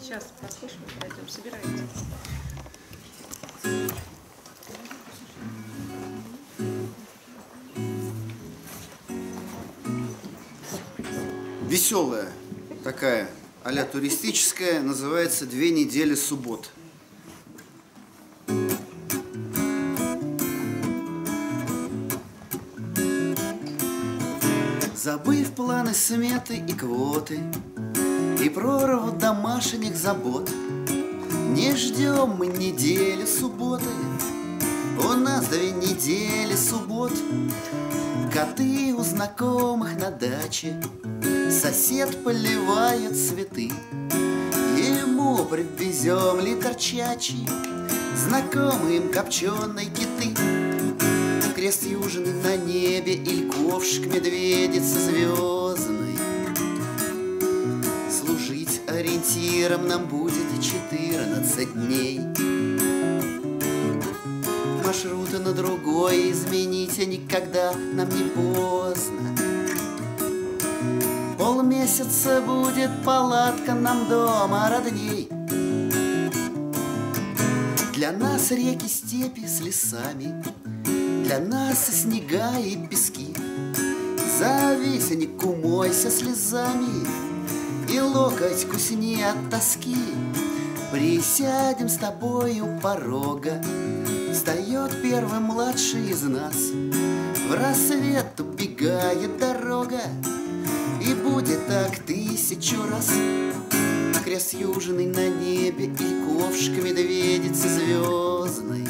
Сейчас послушаем, пойдем, собираемся. Веселая такая, а туристическая, называется «Две недели суббот». Забыв планы сметы и квоты И прорву домашних забот. Не ждем мы недели субботы. У нас две недели суббот. Коты у знакомых на даче. Сосед поливает цветы. Ему привезем литр чачи. Знакомым копченой киты. Крест южный на небе Иль ковшик медведицы звездной Ориентиром нам будет 14 дней. Маршруты на другой измените никогда нам не поздно. Полмесяца будет палатка нам дома родней. Для нас реки, степи с лесами Для нас и снега и пески. За весенник умойся слезами И локоть кусни от тоски. Присядем с тобой у порога Встает первый младший из нас. В рассвет убегает дорога И будет так тысячу раз. Крест южный на небе И ковшик медведицы звездной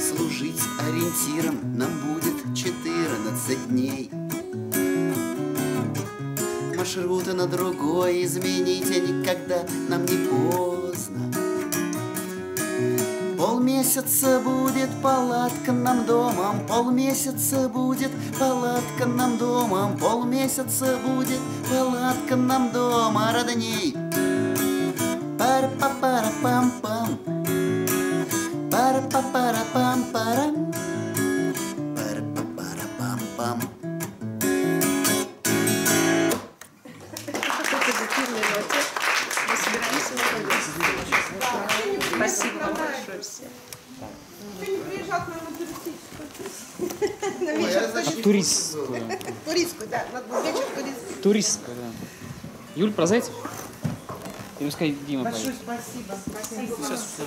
Служить ориентиром нам будет 14 дней Маршруты на другой измените никогда нам не поздно. Полмесяца будет палатка нам домом, полмесяца будет палатка нам домом, полмесяца будет палатка нам дома родней. пара па Спасибо вам большое всем. Туристскую. Туристскую, да. Надо вечер турист. Туристскую, да. Юль, про Зайцев? Или пускай Дима Большое поедет? спасибо. Спасибо.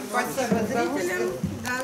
Спасибо зрителям. Да.